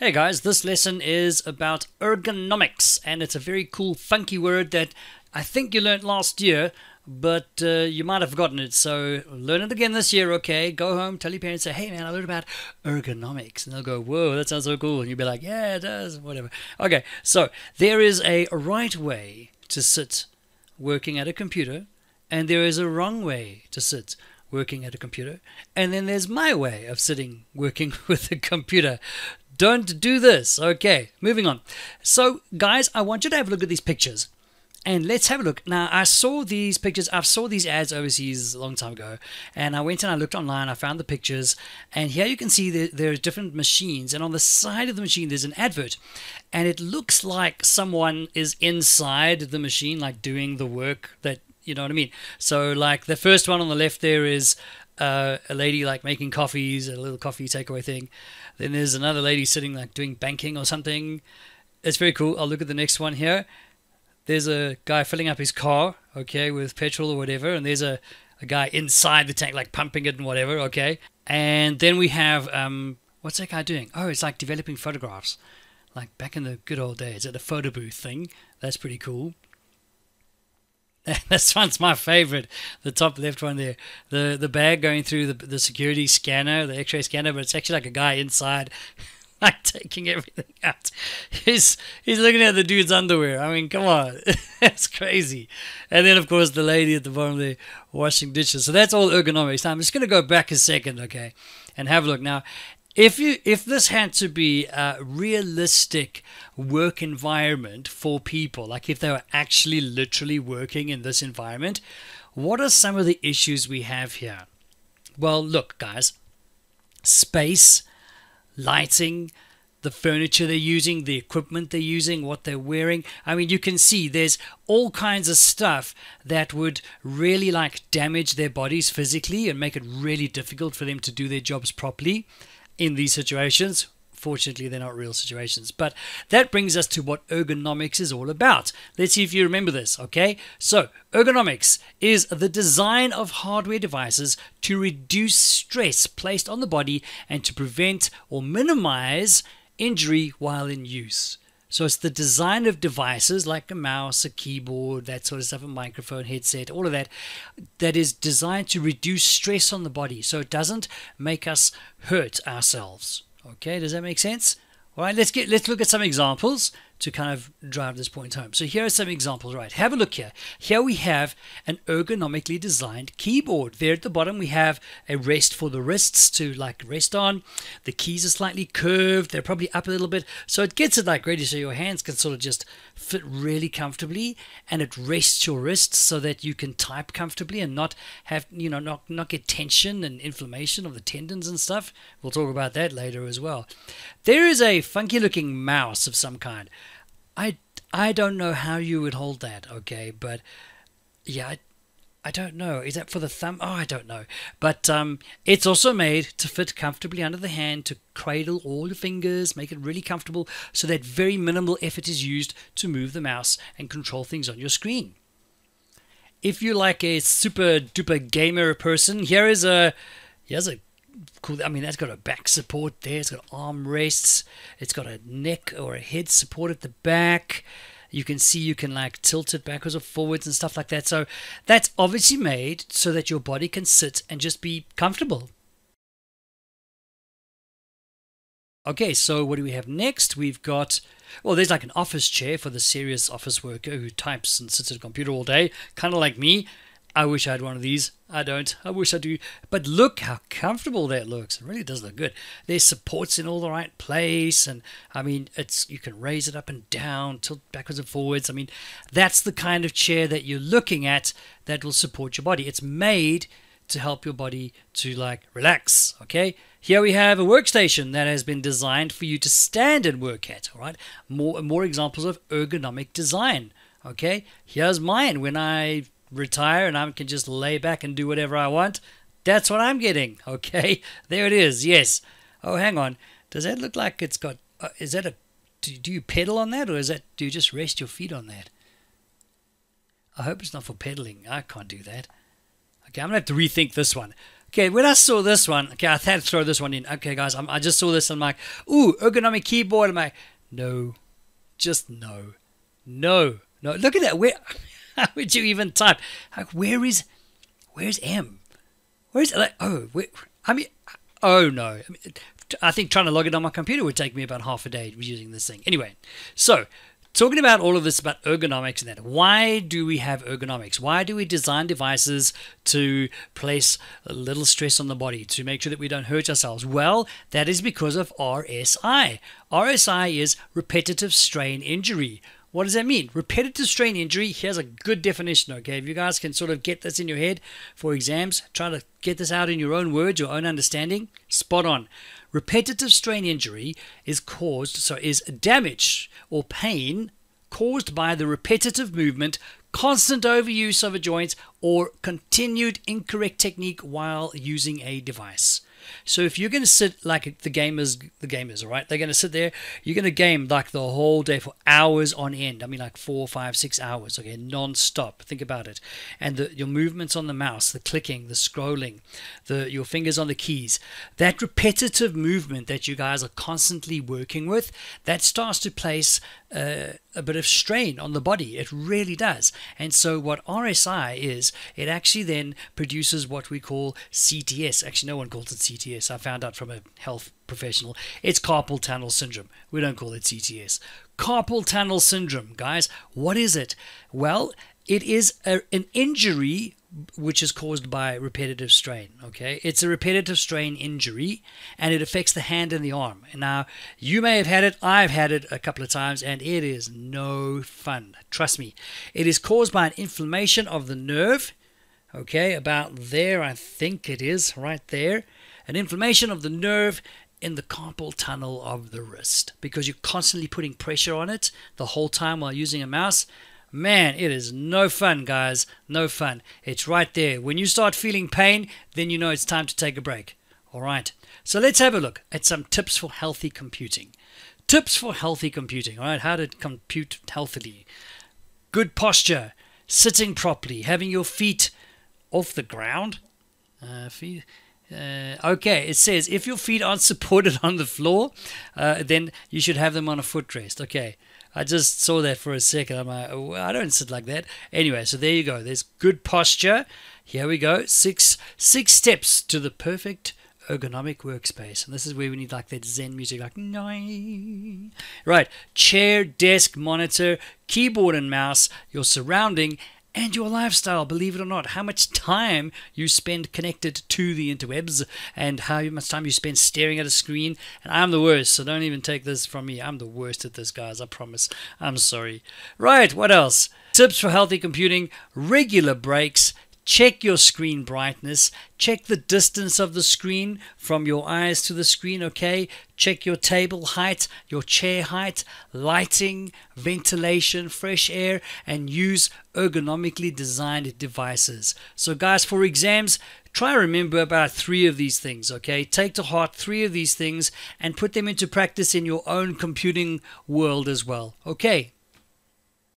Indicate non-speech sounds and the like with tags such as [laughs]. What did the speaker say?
Hey guys, this lesson is about ergonomics, and it's a very cool, funky word that I think you learned last year, but uh, you might have forgotten it. So learn it again this year, okay? Go home, tell your parents, say, hey man, I learned about ergonomics. And they'll go, whoa, that sounds so cool. And you'll be like, yeah, it does, whatever. Okay, so there is a right way to sit working at a computer, and there is a wrong way to sit working at a computer. And then there's my way of sitting working [laughs] with a computer. Don't do this. Okay, moving on. So, guys, I want you to have a look at these pictures. And let's have a look. Now, I saw these pictures. I saw these ads overseas a long time ago. And I went and I looked online. I found the pictures. And here you can see that there are different machines. And on the side of the machine, there's an advert. And it looks like someone is inside the machine, like doing the work that, you know what I mean? So, like the first one on the left there is uh, a lady like making coffees, a little coffee takeaway thing. Then there's another lady sitting like doing banking or something. It's very cool. I'll look at the next one here. There's a guy filling up his car, okay, with petrol or whatever, and there's a, a guy inside the tank like pumping it and whatever, okay. And then we have um, what's that guy doing? Oh, it's like developing photographs, like back in the good old days at a photo booth thing. That's pretty cool. [laughs] this one's my favorite. The top left one there. The the bag going through the the security scanner, the X-ray scanner, but it's actually like a guy inside, [laughs] like taking everything out. He's he's looking at the dude's underwear. I mean, come on, [laughs] that's crazy. And then of course the lady at the bottom there washing dishes. So that's all ergonomics. Now I'm just gonna go back a second, okay, and have a look now if you if this had to be a realistic work environment for people like if they were actually literally working in this environment what are some of the issues we have here well look guys space lighting the furniture they're using, the equipment they're using, what they're wearing. I mean, you can see there's all kinds of stuff that would really like damage their bodies physically and make it really difficult for them to do their jobs properly in these situations. Fortunately, they're not real situations. But that brings us to what ergonomics is all about. Let's see if you remember this, okay? So, ergonomics is the design of hardware devices to reduce stress placed on the body and to prevent or minimize injury while in use. So it's the design of devices like a mouse, a keyboard, that sort of stuff, a microphone, headset, all of that, that is designed to reduce stress on the body so it doesn't make us hurt ourselves. Okay, does that make sense? All right, let's get let's look at some examples to kind of drive this point home. So here are some examples, right? Have a look here. Here we have an ergonomically designed keyboard. There at the bottom we have a rest for the wrists to like rest on. The keys are slightly curved. They're probably up a little bit. So it gets it like ready so your hands can sort of just fit really comfortably and it rests your wrists so that you can type comfortably and not have, you know, not, not get tension and inflammation of the tendons and stuff. We'll talk about that later as well. There is a funky looking mouse of some kind. I I don't know how you would hold that, okay, but yeah, I, I don't know. Is that for the thumb? Oh, I don't know. But um, it's also made to fit comfortably under the hand, to cradle all your fingers, make it really comfortable, so that very minimal effort is used to move the mouse and control things on your screen. If you're like a super duper gamer person, here is a here's a cool. I mean, that's got a back support there. It's got arm rests. It's got a neck or a head support at the back. You can see you can like tilt it backwards or forwards and stuff like that. So that's obviously made so that your body can sit and just be comfortable. Okay, so what do we have next? We've got, well, there's like an office chair for the serious office worker who types and sits at a computer all day, kind of like me. I wish I had one of these. I don't. I wish I do. But look how comfortable that looks. It really does look good. There's supports in all the right place, and I mean, it's you can raise it up and down, tilt backwards and forwards. I mean, that's the kind of chair that you're looking at that will support your body. It's made to help your body to like relax. Okay. Here we have a workstation that has been designed for you to stand and work at. All right. More more examples of ergonomic design. Okay. Here's mine when I retire and I can just lay back and do whatever I want. That's what I'm getting. [laughs] Okay, there it is. Yes. Oh, hang on. Does that look like it's got? Uh, is that a? Do, do you pedal on that, or is that? Do you just rest your feet on that? I hope it's not for pedaling. I can't do that. Okay, I'm gonna have to rethink this one. Okay, when I saw this one, okay, I had to throw this one in. Okay, guys, I'm, i just saw this I'm like, ooh, ergonomic keyboard. I'm like, no, just no, no, no. Look at that. Where, how [laughs] would you even type? Like, where is, where's M? Where's like, oh, where, I mean, oh no. I, mean, I think trying to log it on my computer would take me about half a day using this thing. Anyway, so talking about all of this about ergonomics and that why do we have ergonomics why do we design devices to place a little stress on the body to make sure that we don't hurt ourselves well that is because of rsi rsi is repetitive strain injury what does that mean? Repetitive strain injury. Here's a good definition, okay? If you guys can sort of get this in your head for exams, try to get this out in your own words, your own understanding, spot on. Repetitive strain injury is caused, so is damage or pain caused by the repetitive movement, constant overuse of a joint, or continued incorrect technique while using a device. So if you're going to sit like the gamers, the gamers, right, they're going to sit there. You're going to game like the whole day for hours on end. I mean, like four, five, six hours, okay, non-stop. Think about it, and the, your movements on the mouse, the clicking, the scrolling, the your fingers on the keys, that repetitive movement that you guys are constantly working with, that starts to place uh, a bit of strain on the body. It really does. And so, what RSI is, it actually then produces what we call CTS. Actually, no one calls it CTS. I found out from a health professional. It's carpal tunnel syndrome. We don't call it CTS. Carpal tunnel syndrome, guys. What is it? Well, it is a, an injury which is caused by repetitive strain. Okay, it's a repetitive strain injury, and it affects the hand and the arm. Now, you may have had it. I've had it a couple of times, and it is no fun. Trust me. It is caused by an inflammation of the nerve. Okay, about there, I think it is right there. An inflammation of the nerve in the carpal tunnel of the wrist because you're constantly putting pressure on it the whole time while using a mouse Man, it is no fun, guys. No fun. It's right there. When you start feeling pain, then you know it's time to take a break. All right. So let's have a look at some tips for healthy computing. Tips for healthy computing. All right. How to compute healthily. Good posture. Sitting properly. Having your feet off the ground. Uh, feet. Uh, okay, it says if your feet aren't [laughs] supported on the floor, uh, then you should have them on a footrest. Okay, I just saw that for a second. I'm like, oh, I don't sit like that. Anyway, so there you go. There's good posture. Here we go. Six six steps to the perfect ergonomic workspace. And this is where we need like that Zen music, like Noi. right. Chair, desk, monitor, keyboard and mouse, your surrounding, and your lifestyle, believe it or not, how much time you spend connected to the interwebs and how much time you spend staring at a screen. And I'm the worst, so don't even take this from me. I'm the worst at this, guys, I promise. I'm sorry. Right, what else? Tips for healthy computing, regular breaks, Check your screen brightness. Check the distance of the screen from your eyes to the screen, okay? Check your table height, your chair height, lighting, ventilation, fresh air, and use ergonomically designed devices. So, guys, for exams, try remember about three of these things, okay? Take to heart three of these things and put them into practice in your own computing world as well, okay?